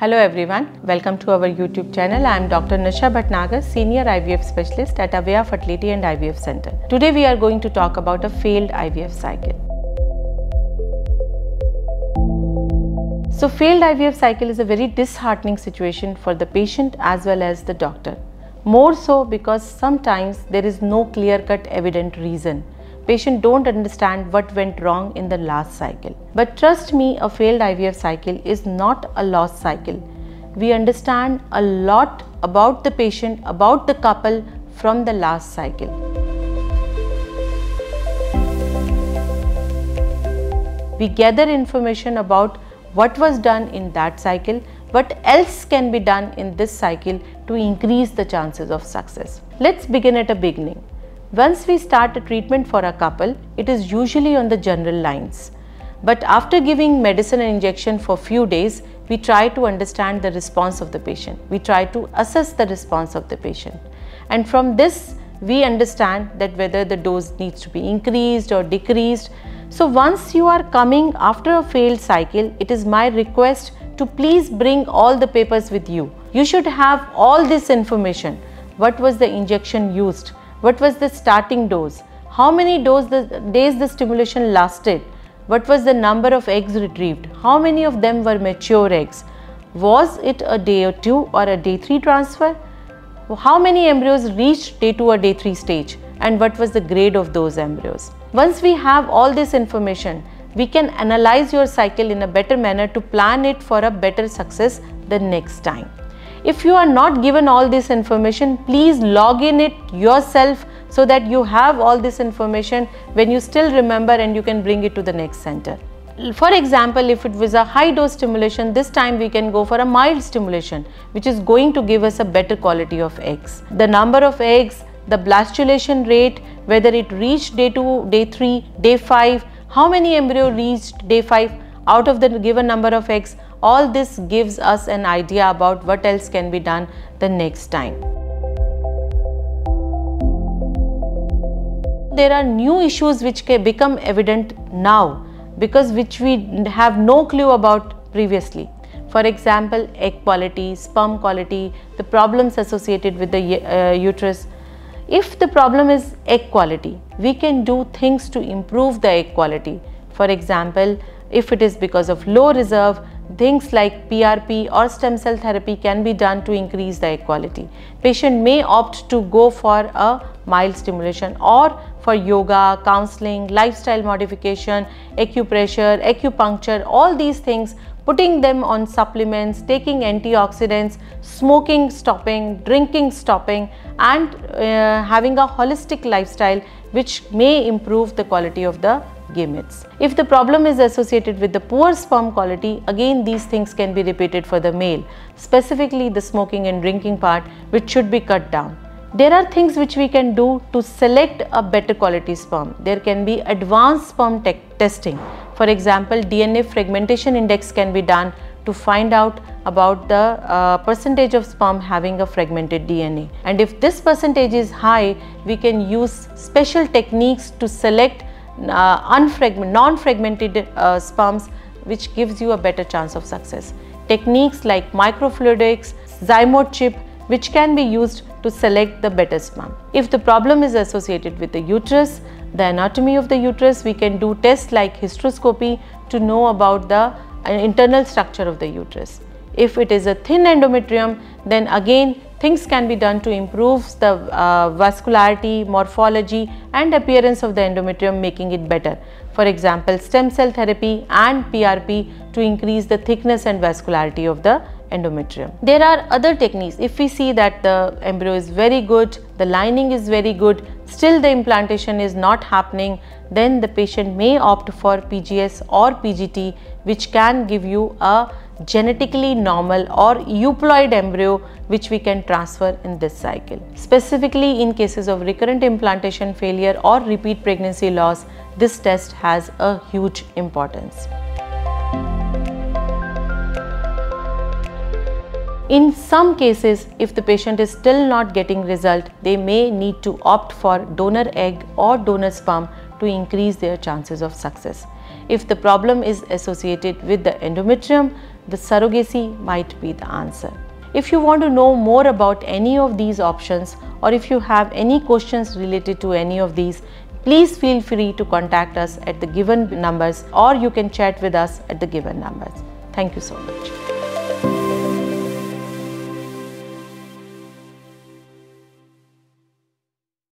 Hello everyone, welcome to our YouTube channel. I am Dr. Nisha Bhatnagar, Senior IVF Specialist at Aveya Fertility and IVF Center. Today we are going to talk about a failed IVF cycle. So failed IVF cycle is a very disheartening situation for the patient as well as the doctor. More so because sometimes there is no clear-cut evident reason patient don't understand what went wrong in the last cycle. But trust me, a failed IVF cycle is not a lost cycle. We understand a lot about the patient, about the couple from the last cycle. We gather information about what was done in that cycle, what else can be done in this cycle to increase the chances of success. Let's begin at a beginning. Once we start a treatment for a couple, it is usually on the general lines. But after giving medicine and injection for few days, we try to understand the response of the patient. We try to assess the response of the patient. And from this, we understand that whether the dose needs to be increased or decreased. So once you are coming after a failed cycle, it is my request to please bring all the papers with you. You should have all this information. What was the injection used? What was the starting dose, how many the, days the stimulation lasted, what was the number of eggs retrieved, how many of them were mature eggs, was it a day or 2 or a day 3 transfer, how many embryos reached day 2 or day 3 stage? And what was the grade of those embryos. Once we have all this information, we can analyze your cycle in a better manner to plan it for a better success the next time. If you are not given all this information, please log in it yourself so that you have all this information when you still remember and you can bring it to the next center. For example, if it was a high dose stimulation, this time we can go for a mild stimulation, which is going to give us a better quality of eggs. The number of eggs, the blastulation rate, whether it reached day 2, day 3, day 5, how many embryo reached day 5 out of the given number of eggs, all this gives us an idea about what else can be done the next time. There are new issues which can become evident now because which we have no clue about previously. For example, egg quality, sperm quality, the problems associated with the uh, uterus. If the problem is egg quality, we can do things to improve the egg quality. For example, if it is because of low reserve, Things like PRP or stem cell therapy can be done to increase the quality. Patient may opt to go for a mild stimulation or for yoga, counseling, lifestyle modification, acupressure, acupuncture, all these things putting them on supplements, taking antioxidants, smoking stopping, drinking stopping and uh, having a holistic lifestyle which may improve the quality of the gametes. If the problem is associated with the poor sperm quality, again these things can be repeated for the male, specifically the smoking and drinking part which should be cut down. There are things which we can do to select a better quality sperm. There can be advanced sperm te testing. For example, DNA fragmentation index can be done to find out about the uh, percentage of sperm having a fragmented DNA. And if this percentage is high, we can use special techniques to select uh, non-fragmented uh, sperms which gives you a better chance of success. Techniques like microfluidics, Zymot chip which can be used to select the better sperm. If the problem is associated with the uterus, the anatomy of the uterus, we can do tests like hysteroscopy to know about the uh, internal structure of the uterus. If it is a thin endometrium, then again things can be done to improve the uh, vascularity, morphology and appearance of the endometrium making it better. For example, stem cell therapy and PRP to increase the thickness and vascularity of the endometrium. There are other techniques. If we see that the embryo is very good, the lining is very good, still the implantation is not happening, then the patient may opt for PGS or PGT which can give you a genetically normal or euploid embryo which we can transfer in this cycle. Specifically in cases of recurrent implantation failure or repeat pregnancy loss, this test has a huge importance. In some cases, if the patient is still not getting result, they may need to opt for donor egg or donor sperm to increase their chances of success. If the problem is associated with the endometrium, the surrogacy might be the answer. If you want to know more about any of these options or if you have any questions related to any of these, please feel free to contact us at the given numbers or you can chat with us at the given numbers. Thank you so much.